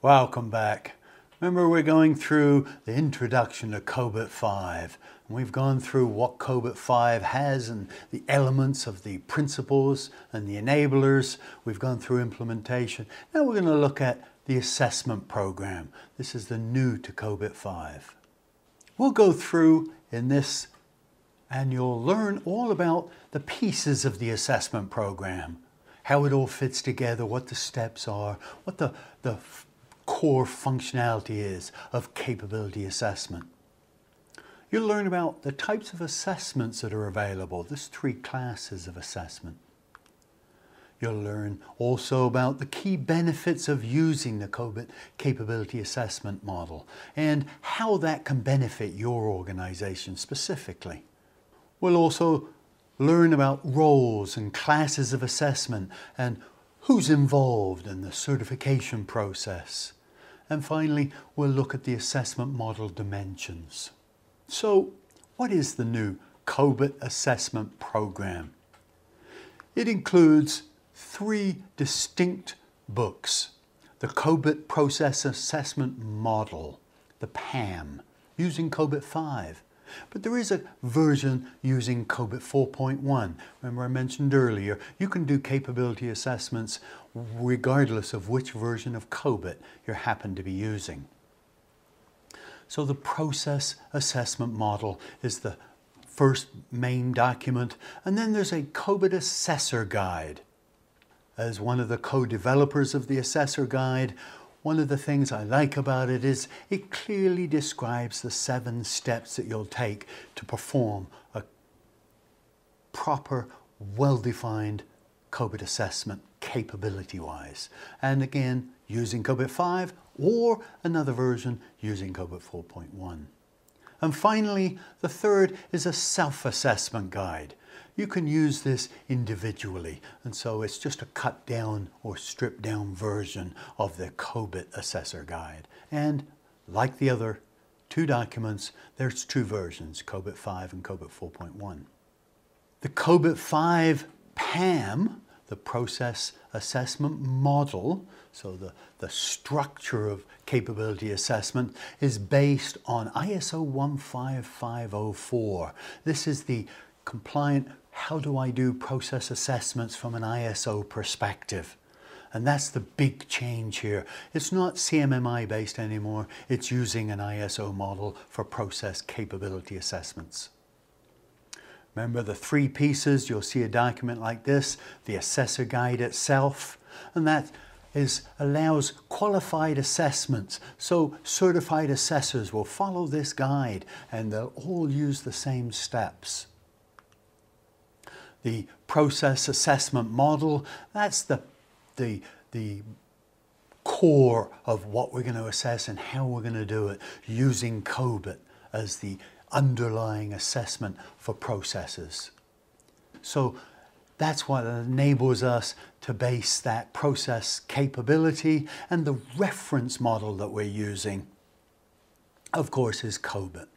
Welcome back. Remember we're going through the introduction to COBIT 5. And we've gone through what COBIT 5 has and the elements of the principles and the enablers. We've gone through implementation. Now we're going to look at the assessment program. This is the new to COBIT 5. We'll go through in this and you'll learn all about the pieces of the assessment program, how it all fits together, what the steps are, what the, the core functionality is of capability assessment. You'll learn about the types of assessments that are available. There's three classes of assessment. You'll learn also about the key benefits of using the COBIT capability assessment model and how that can benefit your organization specifically. We'll also learn about roles and classes of assessment and who's involved in the certification process. And finally, we'll look at the assessment model dimensions. So, what is the new COBIT assessment program? It includes three distinct books. The COBIT Process Assessment Model, the PAM, using COBIT 5, but there is a version using COBIT 4.1. Remember I mentioned earlier, you can do capability assessments regardless of which version of COBIT you happen to be using. So the process assessment model is the first main document, and then there's a COBIT assessor guide. As one of the co-developers of the assessor guide, one of the things I like about it is it clearly describes the seven steps that you'll take to perform a proper, well-defined COBIT assessment capability-wise. And again, using COBIT 5 or another version using COBIT 4.1. And finally, the third is a self-assessment guide. You can use this individually, and so it's just a cut down or stripped down version of the COBIT Assessor Guide. And like the other two documents, there's two versions, COBIT 5 and COBIT 4.1. The COBIT 5 PAM, the Process Assessment Model, so the, the structure of capability assessment, is based on ISO 15504. This is the compliant how do I do process assessments from an ISO perspective? And that's the big change here. It's not CMMI based anymore. It's using an ISO model for process capability assessments. Remember the three pieces, you'll see a document like this, the assessor guide itself, and that is allows qualified assessments. So certified assessors will follow this guide and they'll all use the same steps the process assessment model. That's the, the, the core of what we're going to assess and how we're going to do it using COBIT as the underlying assessment for processes. So that's what enables us to base that process capability and the reference model that we're using, of course, is COBIT.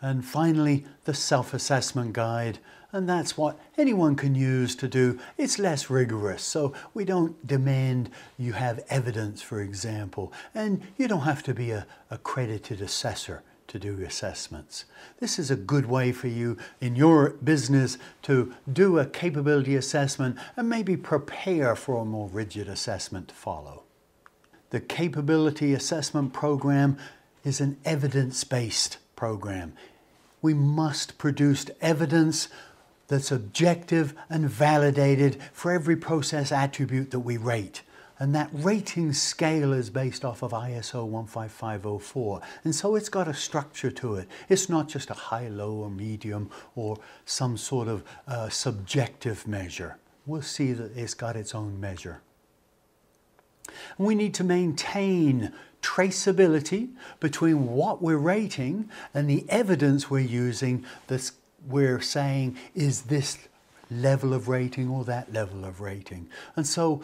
And finally, the self-assessment guide and that's what anyone can use to do. It's less rigorous, so we don't demand you have evidence, for example, and you don't have to be a accredited assessor to do assessments. This is a good way for you in your business to do a capability assessment and maybe prepare for a more rigid assessment to follow. The capability assessment program is an evidence-based program. We must produce evidence that's objective and validated for every process attribute that we rate. And that rating scale is based off of ISO 15504. And so it's got a structure to it. It's not just a high, low, or medium, or some sort of uh, subjective measure. We'll see that it's got its own measure. And we need to maintain traceability between what we're rating and the evidence we're using that's we're saying is this level of rating or that level of rating. And so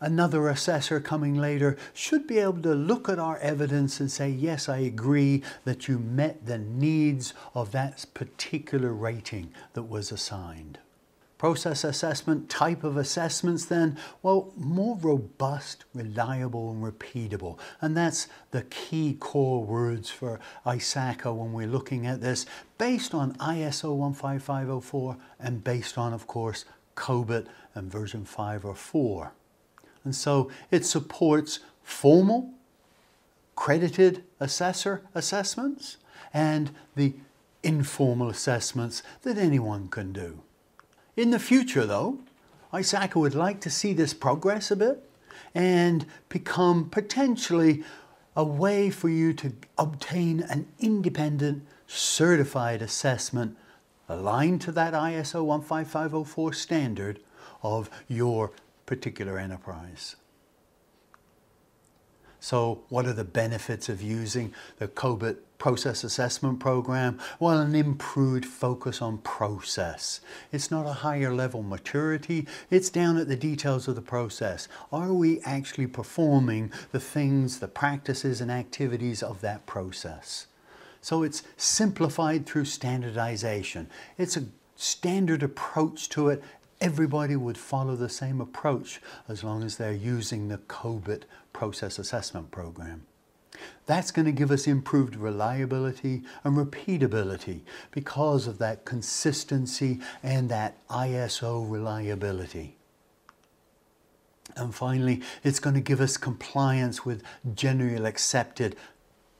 another assessor coming later should be able to look at our evidence and say, yes, I agree that you met the needs of that particular rating that was assigned. Process assessment type of assessments then? Well, more robust, reliable, and repeatable. And that's the key core words for ISACA when we're looking at this, based on ISO 15504 and based on, of course, COBIT and version 5 or 4. And so it supports formal, credited assessor assessments and the informal assessments that anyone can do. In the future, though, ISACA would like to see this progress a bit and become potentially a way for you to obtain an independent certified assessment aligned to that ISO 15504 standard of your particular enterprise. So what are the benefits of using the COBIT process assessment program? Well, an improved focus on process. It's not a higher level maturity, it's down at the details of the process. Are we actually performing the things, the practices and activities of that process? So it's simplified through standardization. It's a standard approach to it everybody would follow the same approach as long as they're using the COBIT process assessment program. That's going to give us improved reliability and repeatability because of that consistency and that ISO reliability. And finally, it's going to give us compliance with generally accepted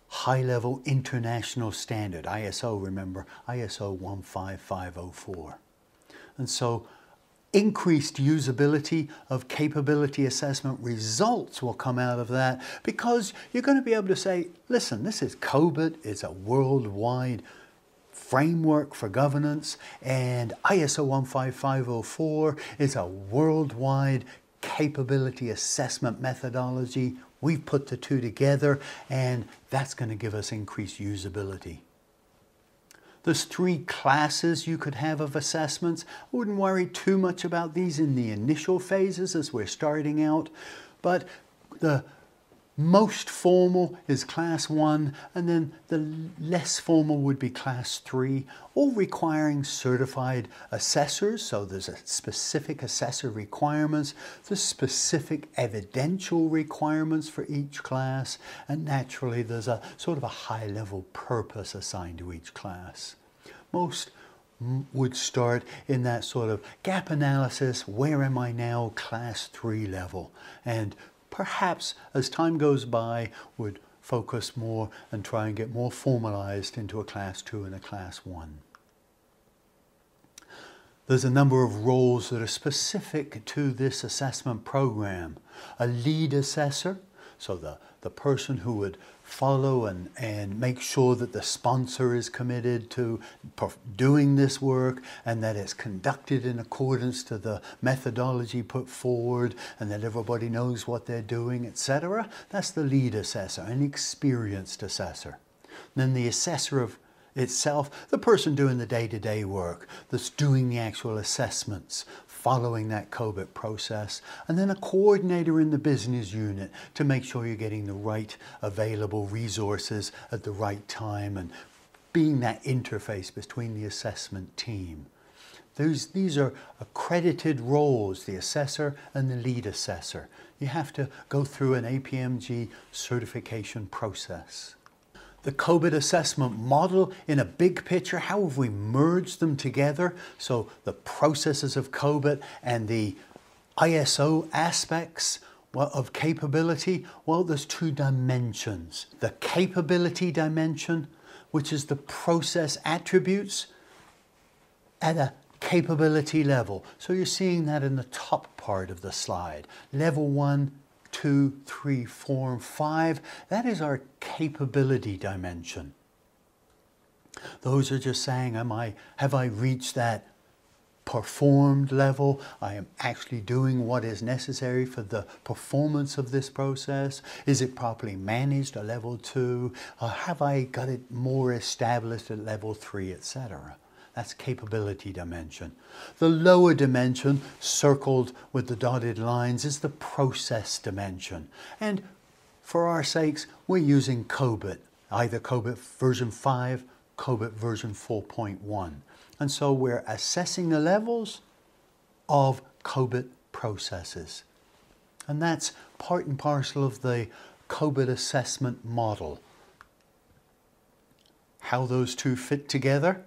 high-level international standard, ISO, remember, ISO 15504. And so increased usability of capability assessment results will come out of that because you're going to be able to say, listen, this is COBIT, it's a worldwide framework for governance, and ISO 15504 is a worldwide capability assessment methodology. We've put the two together, and that's going to give us increased usability. There's three classes you could have of assessments. I wouldn't worry too much about these in the initial phases as we're starting out, but the most formal is class one, and then the less formal would be class three, all requiring certified assessors. So there's a specific assessor requirements, the specific evidential requirements for each class, and naturally there's a sort of a high level purpose assigned to each class. Most would start in that sort of gap analysis, where am I now, class three level, and perhaps as time goes by would focus more and try and get more formalized into a class two and a class one. There's a number of roles that are specific to this assessment program. A lead assessor, so the, the person who would follow and, and make sure that the sponsor is committed to doing this work and that it's conducted in accordance to the methodology put forward and that everybody knows what they're doing, etc. That's the lead assessor, an experienced assessor. then the assessor of itself, the person doing the day-to-day -day work, that's doing the actual assessments, following that COBIT process, and then a coordinator in the business unit to make sure you're getting the right available resources at the right time and being that interface between the assessment team. Those, these are accredited roles, the assessor and the lead assessor. You have to go through an APMG certification process the COBIT assessment model in a big picture? How have we merged them together? So the processes of COBIT and the ISO aspects of capability? Well, there's two dimensions. The capability dimension, which is the process attributes at a capability level. So you're seeing that in the top part of the slide. Level one, two, three, four, five. That is our capability dimension. Those are just saying, am I, have I reached that performed level? I am actually doing what is necessary for the performance of this process. Is it properly managed at level two? Uh, have I got it more established at level three, etc.? That's capability dimension. The lower dimension, circled with the dotted lines, is the process dimension. And for our sakes, we're using COBIT, either COBIT version 5, COBIT version 4.1. And so we're assessing the levels of COBIT processes. And that's part and parcel of the COBIT assessment model. How those two fit together,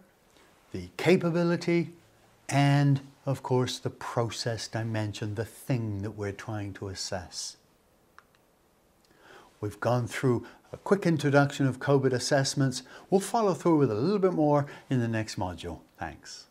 the capability, and of course the process dimension, the thing that we're trying to assess. We've gone through a quick introduction of COBIT assessments. We'll follow through with a little bit more in the next module. Thanks.